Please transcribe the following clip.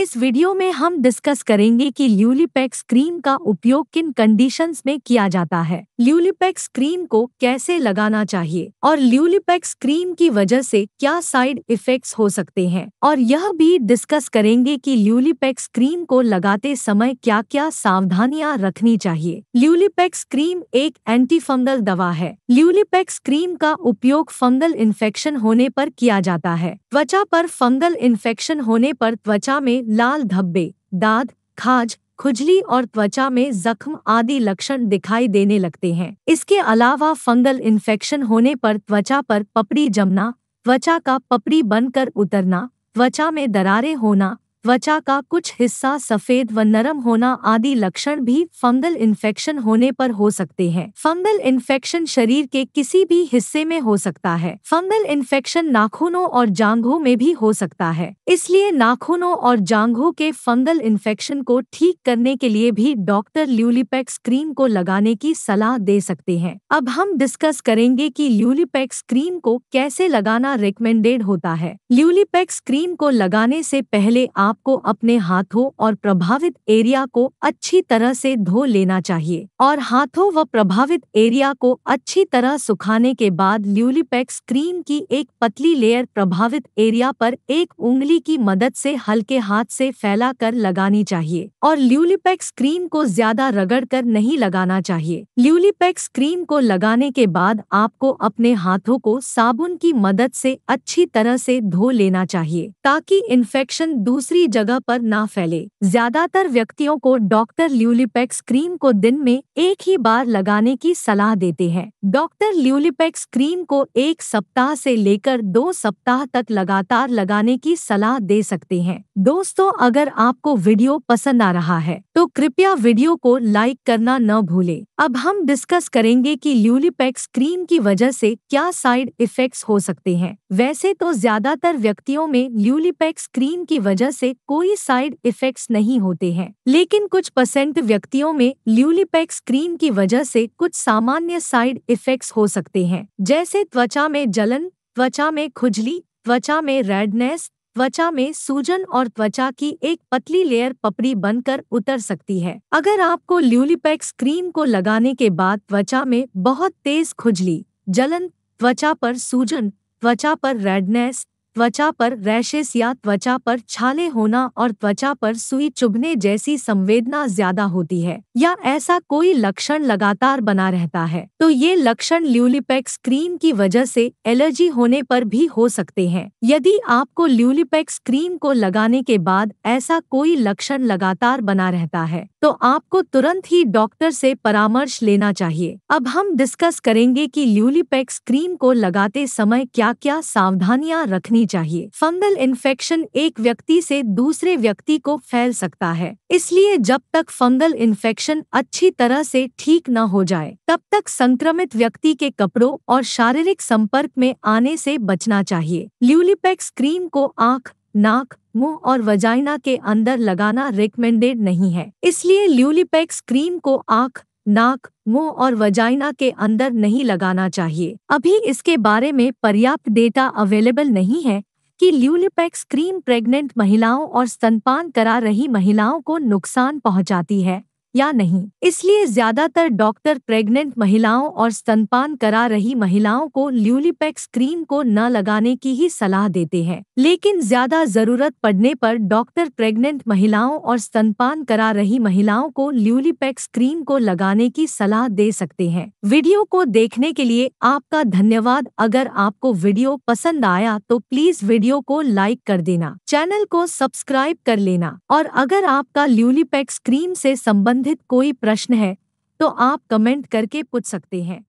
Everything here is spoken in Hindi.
इस वीडियो में हम डिस्कस करेंगे कि ल्यूलिपेक्स क्रीम का उपयोग किन कंडीशंस में किया जाता है। ल्यूलिपेक्स क्रीम को कैसे लगाना चाहिए और ल्यूलिपेक्स क्रीम की वजह से क्या साइड इफेक्ट्स हो सकते हैं। और यह भी डिस्कस करेंगे कि ल्यूलिपेक्स क्रीम को लगाते समय क्या क्या सावधानियाँ रखनी चाहिए। ल्यूलिपेक्स क्रीम एक एंटी फंगल दवा है। ल्यूलिपेक्स क्रीम का उपयोग फंगल इन्फेक्शन होने पर किया जाता है। त्वचा पर फंगल इन्फेक्शन होने पर त्वचा में लाल धब्बे, दाद, खाज, खुजली और त्वचा में जख्म आदि लक्षण दिखाई देने लगते हैं। इसके अलावा फंगल इन्फेक्शन होने पर त्वचा पर पपड़ी जमना, त्वचा का पपड़ी बनकर उतरना, त्वचा में दरारें होना त्वचा का कुछ हिस्सा सफ़ेद व नरम होना आदि लक्षण भी फंगल इन्फेक्शन होने पर हो सकते हैं। फंगल इन्फेक्शन शरीर के किसी भी हिस्से में हो सकता है। फंगल इन्फेक्शन नाखूनों और जांघों में भी हो सकता है। इसलिए नाखूनों और जांघों के फंगल इन्फेक्शन को ठीक करने के लिए भी डॉक्टर ल्यूलिपेक्स क्रीम को लगाने की सलाह दे सकते हैं। अब हम डिस्कस करेंगे कि ल्यूलिपेक्स क्रीम को कैसे लगाना रिकमेंडेड होता है। ल्यूलिपेक्स क्रीम को लगाने से पहले आप आपको अपने हाथों और प्रभावित एरिया को अच्छी तरह से धो लेना चाहिए और हाथों व प्रभावित एरिया को अच्छी तरह सुखाने के बाद ल्यूलिपेक्स क्रीम की एक पतली लेयर प्रभावित एरिया पर एक उंगली की मदद से हल्के हाथ से फैला कर लगानी चाहिए और ल्यूलिपेक्स क्रीम को ज़्यादा रगड़ कर नहीं लगाना चाहिए। ल्यूलिपेक्स क्रीम को लगाने के बाद आपको अपने हाथों को साबुन की मदद से अच्छी तरह से धो लेना चाहिए ताकि इन्फेक्शन दूसरी दूसरी जगह पर ना फैले। ज़्यादातर व्यक्तियों को डॉक्टर ल्यूलिपेक्स क्रीम को दिन में एक ही बार लगाने की सलाह देते हैं। डॉक्टर ल्यूलिपेक्स क्रीम को एक सप्ताह से लेकर दो सप्ताह तक लगातार लगाने की सलाह दे सकते हैं। दोस्तों, अगर आपको वीडियो पसंद आ रहा है तो कृपया वीडियो को लाइक करना न भूले। अब हम डिस्कस करेंगे कि ल्यूलिपेक्स क्रीम की वजह से क्या साइड इफेक्ट्स हो सकते हैं। वैसे तो ज़्यादातर व्यक्तियों में ल्यूलिपेक्स क्रीम की वजह से कोई साइड इफेक्ट्स नहीं होते हैं। लेकिन कुछ परसेंट व्यक्तियों में ल्यूलिपेक्स क्रीम की वजह से कुछ सामान्य साइड इफेक्ट्स हो सकते हैं। जैसे त्वचा में जलन, त्वचा में खुजली, त्वचा में रेडनेस त्वचा में सूजन और त्वचा की एक पतली लेयर पपड़ी बनकर उतर सकती है। अगर आपको ल्यूलिपेक्स क्रीम को लगाने के बाद त्वचा में बहुत तेज खुजली, जलन, त्वचा पर सूजन, त्वचा पर रेडनेस त्वचा पर रैशेस या त्वचा पर छाले होना और त्वचा पर सुई चुभने जैसी संवेदना ज़्यादा होती है, या ऐसा कोई लक्षण लगातार बना रहता है तो ये लक्षण ल्यूलिपेक्स क्रीम की वजह से एलर्जी होने पर भी हो सकते हैं। यदि आपको ल्यूलिपेक्स क्रीम को लगाने के बाद ऐसा कोई लक्षण लगातार बना रहता है तो आपको तुरंत ही डॉक्टर से परामर्श लेना चाहिए। अब हम डिस्कस करेंगे कि ल्यूलिपेक्स क्रीम को लगाते समय क्या क्या सावधानियाँ रखनी चाहिए। फंगल इन्फेक्शन एक व्यक्ति से दूसरे व्यक्ति को फैल सकता है। इसलिए जब तक फंगल इन्फेक्शन अच्छी तरह से ठीक न हो जाए, तब तक संक्रमित व्यक्ति के कपड़ों और शारीरिक संपर्क में आने से बचना चाहिए। ल्यूलिपेक्स क्रीम को आँख, नाक, मुँह और वजाइना के अंदर लगाना रिकमेंडेड नहीं है। इसलिए ल्यूलिपेक्स क्रीम को आँख नाक, मुँह और वजाइना के अंदर नहीं लगाना चाहिए। अभी इसके बारे में पर्याप्त डेटा अवेलेबल नहीं है कि ल्यूलिपेक्स क्रीम प्रेग्नेंट महिलाओं और स्तनपान करा रही महिलाओं को नुकसान पहुंचाती है। या नहीं। इसलिए ज़्यादातर डॉक्टर प्रेग्नेंट महिलाओं और स्तनपान करा रही महिलाओं को ल्यूलिपेक्स क्रीम को न लगाने की ही सलाह देते हैं। लेकिन ज़्यादा ज़रूरत पड़ने पर डॉक्टर प्रेग्नेंट महिलाओं और स्तनपान करा रही महिलाओं को ल्यूलिपेक्स क्रीम को लगाने की सलाह दे सकते हैं। वीडियो को देखने के लिए आपका धन्यवाद। अगर आपको वीडियो पसंद आया तो प्लीज़ वीडियो को लाइक कर देना। चैनल को सब्सक्राइब कर लेना। और अगर आपका ल्यूलिपेक्स क्रीम से संबंध संबंधित कोई प्रश्न है तो आप कमेंट करके पूछ सकते हैं।